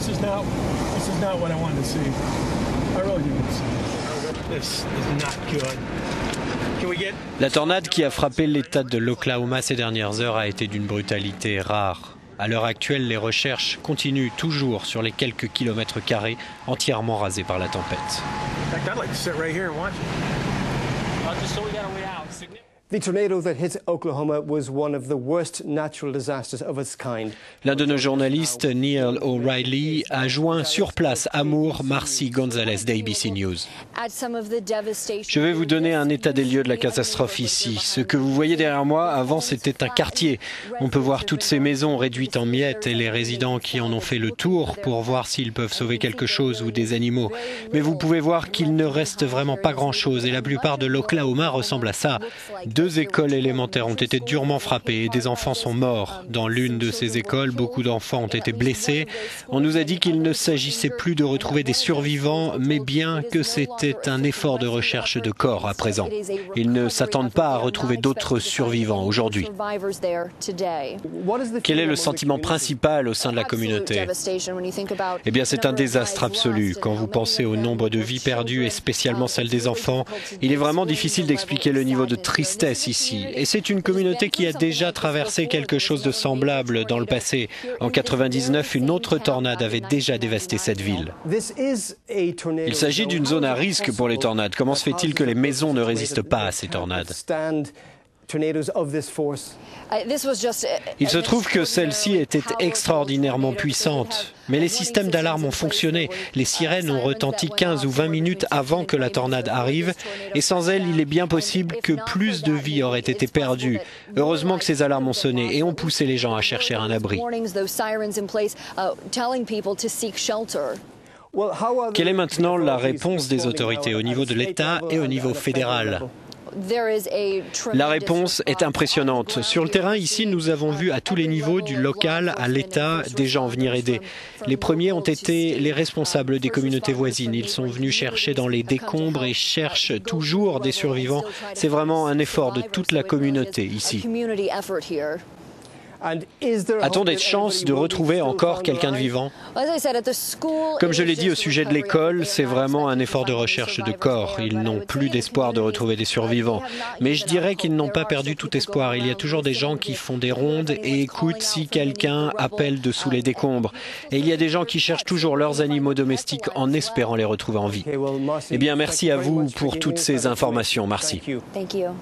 this is not this is not what I wanted to see. I really didn't see. This is not good. La tornade qui a frappé l'État de l'Oklahoma ces dernières heures a été d'une brutalité rare. À l'heure actuelle, les recherches continuent toujours sur les quelques kilomètres carrés entièrement rasés par la tempête. L'un de nos journalistes, Neil O'Reilly, a joint sur place Amour Marcy Gonzalez d'ABC News. Je vais vous donner un état des lieux de la catastrophe ici. Ce que vous voyez derrière moi, avant c'était un quartier. On peut voir toutes ces maisons réduites en miettes et les résidents qui en ont fait le tour pour voir s'ils peuvent sauver quelque chose ou des animaux. Mais vous pouvez voir qu'il ne reste vraiment pas grand-chose et la plupart de l'Oklahoma ressemble à ça. Deux écoles élémentaires ont été durement frappées et des enfants sont morts. Dans l'une de ces écoles, beaucoup d'enfants ont été blessés. On nous a dit qu'il ne s'agissait plus de retrouver des survivants, mais bien que c'était un effort de recherche de corps à présent. Ils ne s'attendent pas à retrouver d'autres survivants aujourd'hui. Quel est le sentiment principal au sein de la communauté? Eh bien, c'est un désastre absolu. Quand vous pensez au nombre de vies perdues et spécialement celles des enfants, il est vraiment difficile d'expliquer le niveau de tristesse ici. Et c'est une communauté qui a déjà traversé quelque chose de semblable dans le passé. En 99, une autre tornade avait déjà dévasté cette ville. Il s'agit d'une zone à risque pour les tornades. Comment se fait-il que les maisons ne résistent pas à ces tornades? Il se trouve que celle-ci était extraordinairement puissante, mais les systèmes d'alarme ont fonctionné. Les sirènes ont retenti 15 ou 20 minutes avant que la tornade arrive, et sans elles, il est bien possible que plus de vies auraient été perdues. Heureusement que ces alarmes ont sonné et ont poussé les gens à chercher un abri. Quelle est maintenant la réponse des autorités au niveau de l'État et au niveau fédéral? La réponse est impressionnante. Sur le terrain, ici, nous avons vu à tous les niveaux, du local à l'État, des gens venir aider. Les premiers ont été les responsables des communautés voisines. Ils sont venus chercher dans les décombres et cherchent toujours des survivants. C'est vraiment un effort de toute la communauté ici. A-t-on des chances de retrouver encore quelqu'un de vivant Comme je l'ai dit au sujet de l'école, c'est vraiment un effort de recherche de corps. Ils n'ont plus d'espoir de retrouver des survivants. Mais je dirais qu'ils n'ont pas perdu tout espoir. Il y a toujours des gens qui font des rondes et écoutent si quelqu'un appelle dessous les décombres. Et il y a des gens qui cherchent toujours leurs animaux domestiques en espérant les retrouver en vie. Eh bien, merci à vous pour toutes ces informations. Merci. Thank you.